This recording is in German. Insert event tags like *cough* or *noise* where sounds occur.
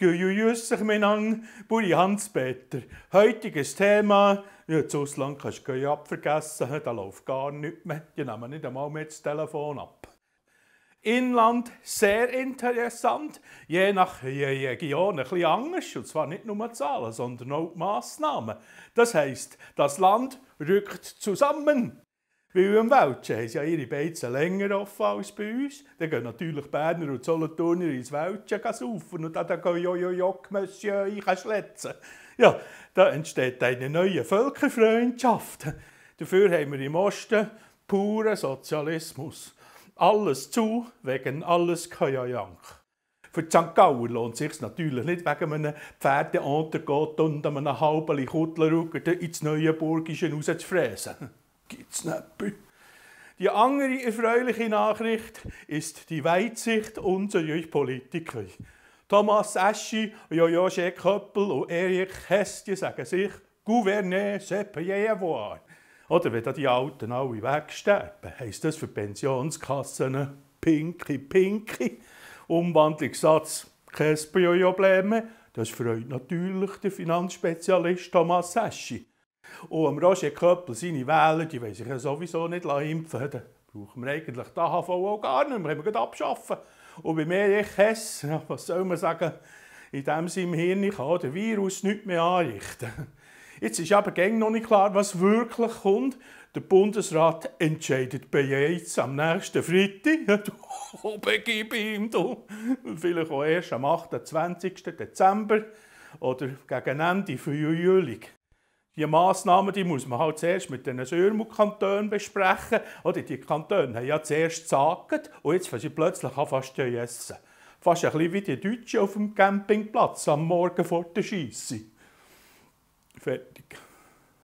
Grüße miteinander, Buri Hans-Peter. Heutiges Thema, ja, das Ausland kannst du abvergessen, da läuft gar nichts mehr. Die nehmen nicht einmal mehr das Telefon ab. Inland sehr interessant, je nach Region ein bisschen anders. Und zwar nicht nur die Zahlen, sondern auch die Massnahmen. Das heisst, das Land rückt zusammen. Weil im Wäldchen haben sie ja ihre Beizen länger offen als bei uns. Dann gehen natürlich Berner und Solothurner ins Wäldchen saufen und dann gehen Jojojock, Monsieur, ich kann schletzen. Ja, da entsteht eine neue Völkerfreundschaft. Dafür haben wir im Osten puren Sozialismus. Alles zu, wegen alles Kajajank. Für die St. Gauer lohnt es sich natürlich nicht wegen einem Pferdeantergott und einem halben Kuttlerrücken ins neue Burgische rauszufräsen gibt's nicht. Die andere erfreuliche Nachricht ist die Weitsicht unserer Politiker. Thomas Eschi, Jojo Schecköppel und Erich Hestje sagen sich, Gouverner, c'est payer avoir. Oder wenn die Alten alle wegsterben, heisst das für Pensionskassen Pinky Pinky. Umwandlungssatz, kein Problem. Das freut natürlich der Finanzspezialist Thomas Eschi. Und am Roger Köppel, seine Wähler, die wollen sich ja sowieso nicht impfen lassen. brauchen wir eigentlich die AHV auch gar nicht mehr, können wir abschaffen. Und bei mir, ich Hess, was soll man sagen, in dem Sinne Hirn kann der Virus nichts mehr anrichten. Jetzt ist aber gäng noch nicht klar, was wirklich kommt. Der Bundesrat entscheidet bereits am nächsten Freitag. Du, *laughs* begib ihm, du. Vielleicht auch erst am 28. Dezember oder gegen Ende Juli. Die Massnahmen die muss man halt zuerst mit den Sörmuk-Kantonen besprechen. Oder die Kantone haben ja zuerst gesagt und jetzt fangen sie plötzlich an fast zu essen. Fast ein bisschen wie die Deutschen auf dem Campingplatz am Morgen vor der Scheisse. Fertig.